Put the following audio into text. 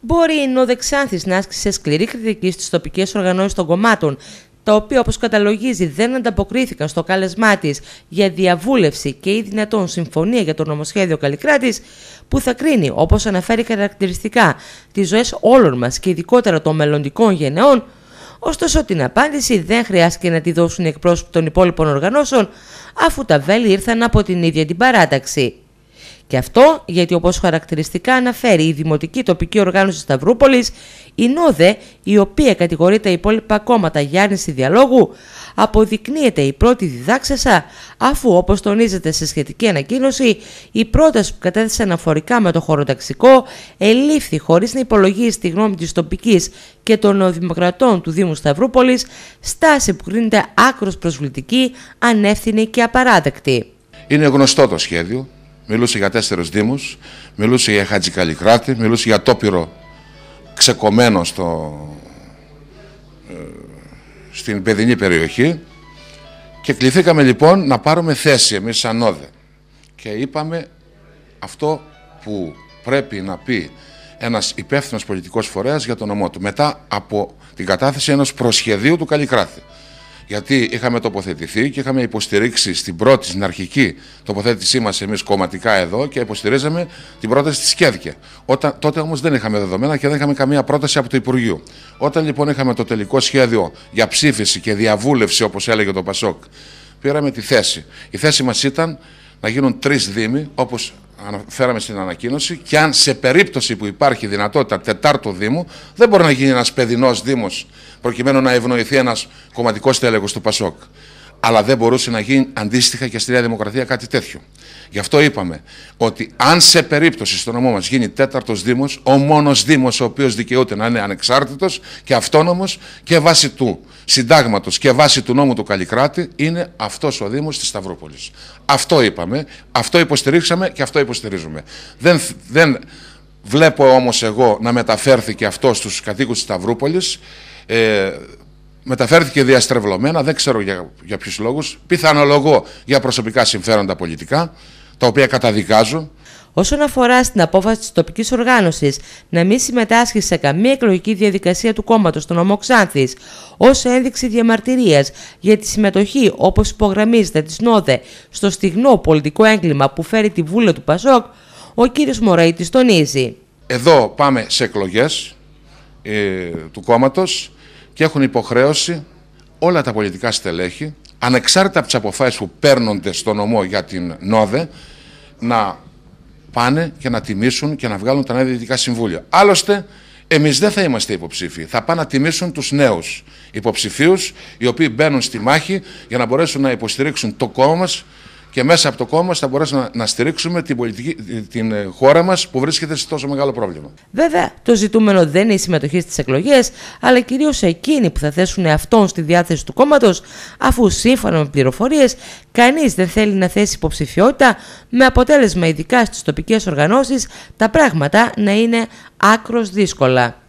Μπορεί η Νόδε Ξάνθης να άσκησε σε σκληρή κριτική στις τοπικές οργανώσεις των κομμάτων, τα οποία όπως καταλογίζει δεν ανταποκρίθηκαν στο κάλεσμά της για διαβούλευση και ή δυνατόν συμφωνία για το νομοσχέδιο Καλλικράτης, που θα κρίνει, όπως αναφέρει χαρακτηριστικά, τις ζωές όλων μας και ειδικότερα των μελλοντικών γενεών, Ωστόσο την απάντηση δεν χρειάστηκε να τη δώσουν οι εκπρόσωποι των υπόλοιπων οργανώσεων, αφού τα βέλη ήρθαν από την ίδια την παράταξη. Και αυτό γιατί όπως χαρακτηριστικά αναφέρει η Δημοτική Τοπική Οργάνωση Σταυρούπολης, η ΝΟΔΕ, η οποία κατηγορεί τα υπόλοιπα κόμματα για άρνηση διαλόγου, αποδεικνύεται η πρώτη διδάξασα, αφού όπως τονίζεται σε σχετική ανακοίνωση, η πρόταση που κατέθεσε αναφορικά με το χωροταξικό ελήφθη χωρίς να υπολογίσει τη γνώμη της τοπικής και των δημοκρατών του Δήμου Σταυρούπολης, στάση που κρίνεται άκρος προσβλητική, ανεύθυνη και απαράδεκτη. Είναι γνωστό το σχέδιο, μιλούσε για τέσσερις δήμους, μιλούσε για Χατζικαλικράτη, μιλούσε για τόπιρο ξεκομμένο στο, ε, στην παιδινή περιοχή. Και κληθήκαμε λοιπόν να πάρουμε θέση εμείς σαν όδε. Και είπαμε αυτό που πρέπει να πει ένας υπεύθυνος πολιτικός φορέας για τον νομό του. Μετά από την κατάθεση ενός προσχεδίου του Καλλικράθη γιατί είχαμε τοποθετηθεί και είχαμε υποστηρίξει στην πρώτη, στην αρχική τοποθέτησή μας εμείς κομματικά εδώ και υποστηρίζαμε την πρόταση της ΚΕΔΚΕ. Όταν, τότε όμως δεν είχαμε δεδομένα και δεν είχαμε καμία πρόταση από το Υπουργείο. Όταν λοιπόν είχαμε το τελικό σχέδιο για ψήφιση και διαβούλευση, όπως έλεγε το Πασόκ, πήραμε τη θέση. Η θέση μας ήταν να γίνουν τρεις Δήμοι, όπως αναφέραμε στην ανακοίνωση, και αν σε περίπτωση που υπάρχει δυνατότητα τετάρτου Δήμου, δεν μπορεί να γίνει ένας παιδινός Δήμος προκειμένου να ευνοηθεί ένας κομματικός τέλεχο του Πασόκ. Αλλά δεν μπορούσε να γίνει αντίστοιχα και στη Νέα Δημοκρατία κάτι τέτοιο. Γι' αυτό είπαμε ότι αν σε περίπτωση στο νομό μας γίνει τέταρτος Δήμος, ο μόνος Δήμος ο οποίος δικαιούται να είναι ανεξάρτητος και αυτόνομος και βάσει του συντάγματος και βάσει του νόμου του Καλλικράτη είναι αυτός ο Δήμος της Σταυρούπολης. Αυτό είπαμε, αυτό υποστηρίξαμε και αυτό υποστηρίζουμε. Δεν, δεν βλέπω όμως εγώ να μεταφέρθηκε αυτό στους κατοίκους της Σταυρούπολης ε, μεταφέρθηκε διαστρεβλωμένα, δεν ξέρω για, για ποιους λόγους, πιθανολογώ για προσωπικά συμφέροντα πολιτικά, τα οποία καταδικάζω. Όσον αφορά στην απόφαση της τοπικής οργάνωσης να μην συμμετάσχει σε καμία εκλογική διαδικασία του κόμματος στον νομό Ξάνθης ως ένδειξη διαμαρτυρίας για τη συμμετοχή όπως υπογραμμίζεται της ΝΟΔΕ στο στιγνό πολιτικό έγκλημα που φέρει τη βούλα του Πασόκ, ο κύριος Μωραϊτης τονίζει. Εδώ πάμε σε εκλογές ε, του κόμματος και έχουν υποχρέωση όλα τα πολιτικά στελέχη, ανεξάρτητα από τις αποφάσεις που παίρνονται στο νομό για την ΝΟΔΕ, να πάνε και να τιμήσουν και να βγάλουν τα νέα διοικητικά συμβούλια. Άλλωστε, εμείς δεν θα είμαστε υποψήφοι. Θα πάνε να τιμήσουν τους νέους υποψηφίους, οι οποίοι μπαίνουν στη μάχη για να μπορέσουν να υποστηρίξουν το κόμμα μας και μέσα από το κόμμα θα μπορέσουμε να, να στηρίξουμε την, πολιτική, την ε, χώρα μας που βρίσκεται σε τόσο μεγάλο πρόβλημα. Βέβαια, το ζητούμενο δεν είναι η συμμετοχή στις εκλογές, αλλά κυρίως εκείνοι που θα θέσουν αυτόν στη διάθεση του κόμματος, αφού σύμφωνα με πληροφορίες, κανείς δεν θέλει να θέσει υποψηφιότητα, με αποτέλεσμα ειδικά στις τοπικές οργανώσεις τα πράγματα να είναι άκρος δύσκολα.